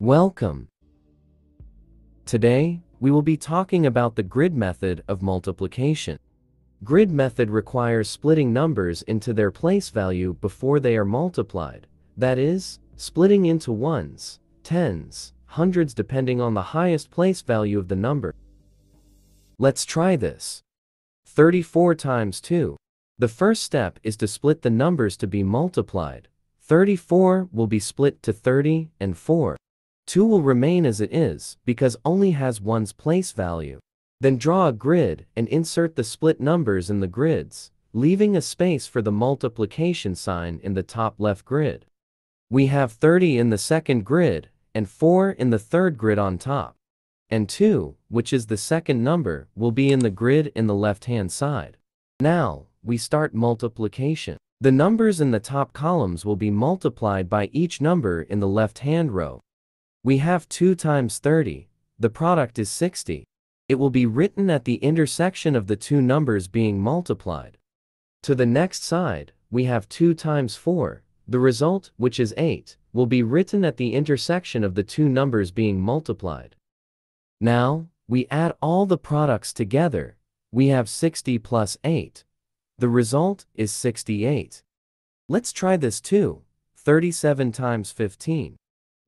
Welcome. Today, we will be talking about the grid method of multiplication. Grid method requires splitting numbers into their place value before they are multiplied. That is, splitting into ones, tens, hundreds depending on the highest place value of the number. Let's try this. 34 times 2. The first step is to split the numbers to be multiplied. 34 will be split to 30 and 4. 2 will remain as it is because only has one's place value. Then draw a grid and insert the split numbers in the grids, leaving a space for the multiplication sign in the top left grid. We have 30 in the second grid and 4 in the third grid on top. And 2, which is the second number, will be in the grid in the left-hand side. Now, we start multiplication. The numbers in the top columns will be multiplied by each number in the left-hand row. We have 2 times 30, the product is 60. It will be written at the intersection of the two numbers being multiplied. To the next side, we have 2 times 4, the result, which is 8, will be written at the intersection of the two numbers being multiplied. Now, we add all the products together, we have 60 plus 8. The result is 68. Let's try this too. 37 times 15.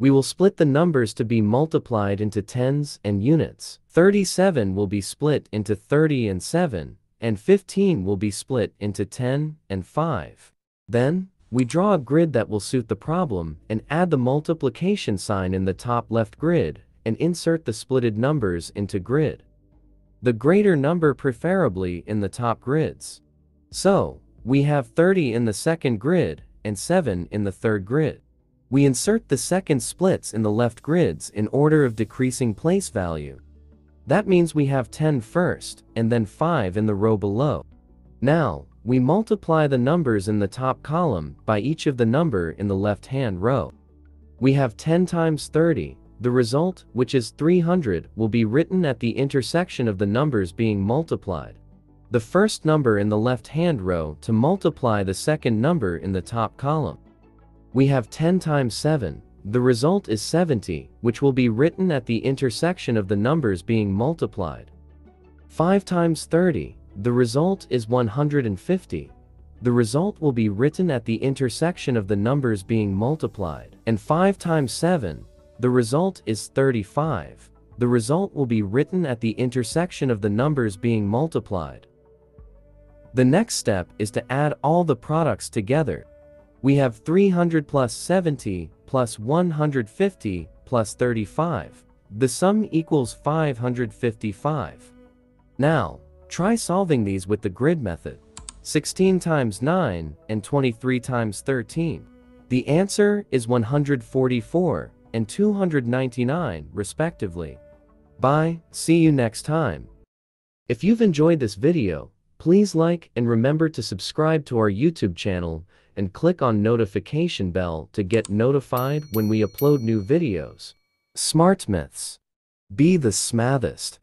We will split the numbers to be multiplied into tens and units. 37 will be split into 30 and 7, and 15 will be split into 10 and 5. Then, we draw a grid that will suit the problem and add the multiplication sign in the top left grid and insert the splitted numbers into grid. The greater number preferably in the top grids. So, we have 30 in the second grid and 7 in the third grid. We insert the second splits in the left grids in order of decreasing place value. That means we have 10 first, and then 5 in the row below. Now, we multiply the numbers in the top column by each of the number in the left-hand row. We have 10 times 30, the result, which is 300, will be written at the intersection of the numbers being multiplied the first number in the left-hand row to multiply the second number in the top column. We have 10 times 7, the result is 70, which will be written at the intersection of the numbers being multiplied. 5 times 30, the result is 150. The result will be written at the intersection of the numbers being multiplied. And 5 times 7, the result is 35. The result will be written at the intersection of the numbers being multiplied. The next step is to add all the products together. We have 300 plus 70 plus 150 plus 35. The sum equals 555. Now, try solving these with the grid method. 16 times 9 and 23 times 13. The answer is 144 and 299 respectively. Bye, see you next time. If you've enjoyed this video, Please like and remember to subscribe to our YouTube channel and click on notification bell to get notified when we upload new videos. Smart Mathz. Be the smathest.